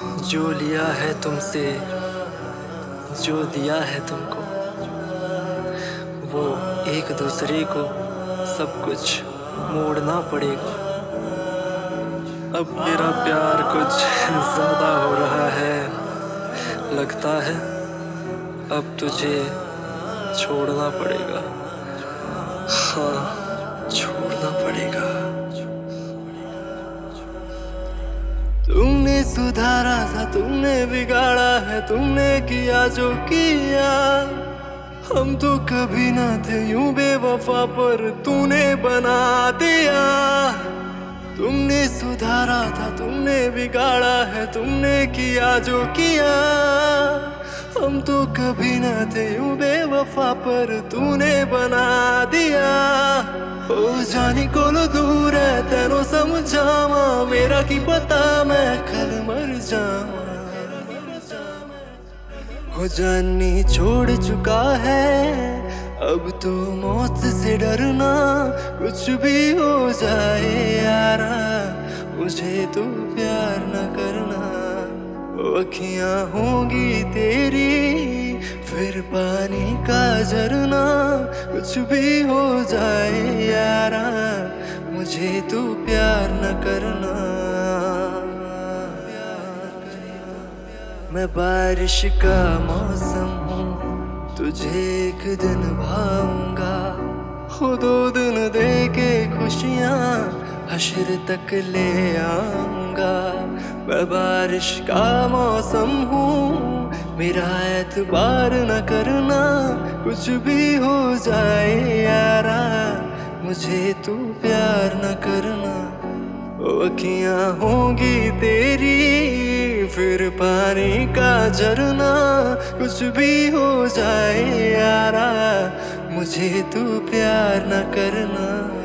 जो लिया है तुमसे, जो दिया है तुमको, वो एक दूसरे को सब कुछ मोड़ना पड़ेगा। अब मेरा प्यार कुछ ज़्यादा हो रहा है, लगता है अब तुझे छोड़ना पड़ेगा। हाँ छोड़ना पड़ेगा। सुधारा था तुमने बिगाड़ा है, तुमने किया जो किया। हम तो कभी ना थे यूँ बेवफा पर तूने बना दिया। तुमने सुधारा था, तुमने बिगाड़ा है, तुमने किया जो किया। हम तो कभी ना थे यूँ बेवफा पर तूने बना दिया। ओ जानी कोलो दूर मेरा की पता मैं कल मर जावा हो जानी छोड़ चुका है, अब तो मौत से डरना कुछ भी हो जाए यारा। मुझे तो प्यार न करना अखियाँ होंगी तेरी, फिर पानी का झरना कुछ भी हो जाए यारा। मुझे तू प्यार न करना। मैं बारिश का मौसम हूँ, तुझे एक दिन भाऊँगा। हो दो दिन दे के खुशियाँ, हशर तक ले आऊँगा। मैं बारिश का मौसम हूँ, मेरा एतबार न करना। कुछ भी हो जाए यारा मुझे तू प्यार न करना अखियाँ होंगी तेरी, फिर पानी का झरना कुछ भी हो जाए यारा, मुझे तू प्यार न करना।